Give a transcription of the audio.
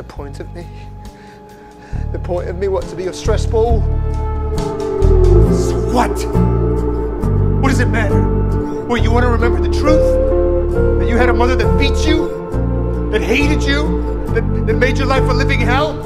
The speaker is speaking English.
The point of me. The point of me what to be your stress ball. So what? What does it matter? Well, you want to remember the truth? That you had a mother that beat you? That hated you? That, that made your life a living hell?